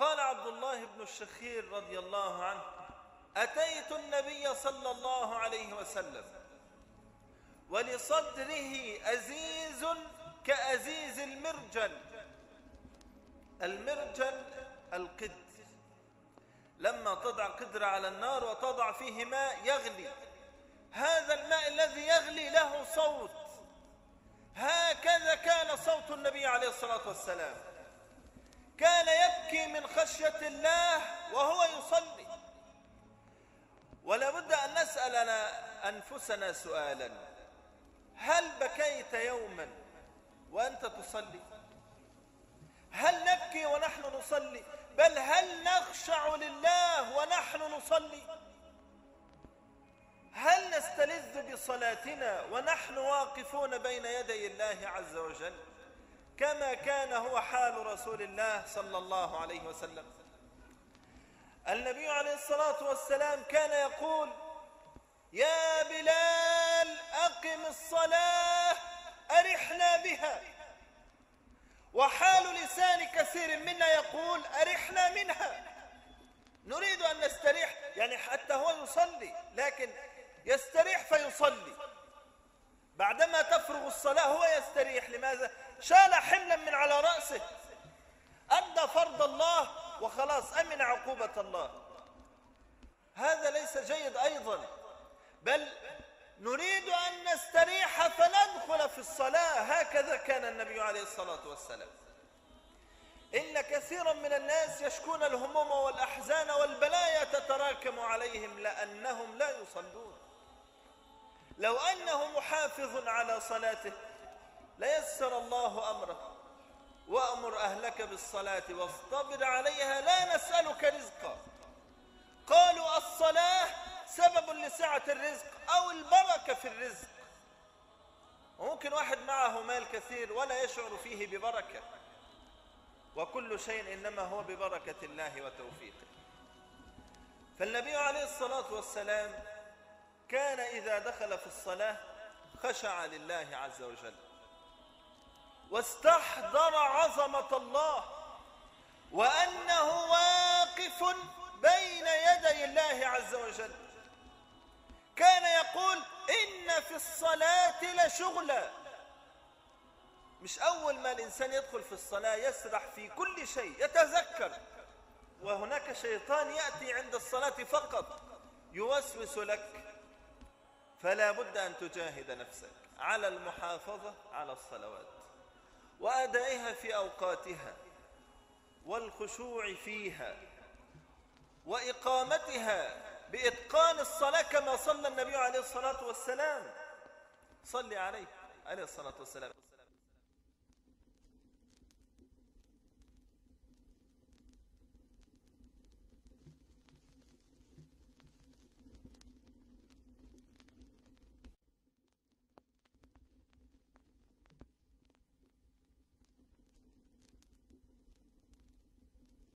قال عبد الله بن الشخير رضي الله عنه أتيت النبي صلى الله عليه وسلم ولصدره أزيز كأزيز المرجل. المرجل القد. لما تضع قدر على النار وتضع فيه ماء يغلي. هذا الماء الذي يغلي له صوت. هكذا كان صوت النبي عليه الصلاة والسلام. كان يبكي من خشية الله وهو يصلي. ولا بد أن نسأل أنفسنا سؤالا. هل بكيت يوما وأنت تصلي؟ هل نبكي ونحن نصلي؟ بل هل نخشع لله ونحن نصلي؟ هل نستلذ بصلاتنا ونحن واقفون بين يدي الله عز وجل؟ كما كان هو حال رسول الله صلى الله عليه وسلم. النبي عليه الصلاة والسلام كان يقول يا بلال أقم الصلاة أرحنا بها. وحال لسان كثير منا يقول أرحنا منها. نريد أن نستريح يعني حتى هو يصلي لكن يستريح فيصلي. بعدما تفرغ الصلاة هو يستريح. لماذا؟ شال حملا من على رأسه. أدى فرض الله وخلاص أمن عقوبة الله. هذا ليس جيد أيضا. بل نريد أن نستريح فندخل في الصلاة. هكذا كان النبي عليه الصلاة والسلام. إن كثيرا من الناس يشكون الهموم والأحزان والبلايا تتراكم عليهم لأنهم لا يصلون. لو أنه محافظ على صلاته ليسر الله أمره. وأمر أهلك بالصلاة واصطبر عليها لا نسألك رزقا. قالوا الصلاة سبب لسعة الرزق أو البركة في الرزق. وممكن واحد معه مال كثير ولا يشعر فيه ببركة. وكل شيء إنما هو ببركة الله وتوفيقه. فالنبي عليه الصلاة والسلام كان إذا دخل في الصلاة خشع لله عز وجل. واستحضر عظمة الله وأنه واقف بين يدي الله عز وجل. كان يقول إن في الصلاة لشغلا مش أول ما الإنسان يدخل في الصلاة يسرح في كل شيء يتذكر. وهناك شيطان يأتي عند الصلاة فقط يوسوس لك. فلا بد أن تجاهد نفسك على المحافظة على الصلوات وأدائها في أوقاتها والخشوع فيها وإقامتها بإتقان الصلاة كما صلى النبي عليه الصلاة والسلام. صلي عليه عليه الصلاة والسلام.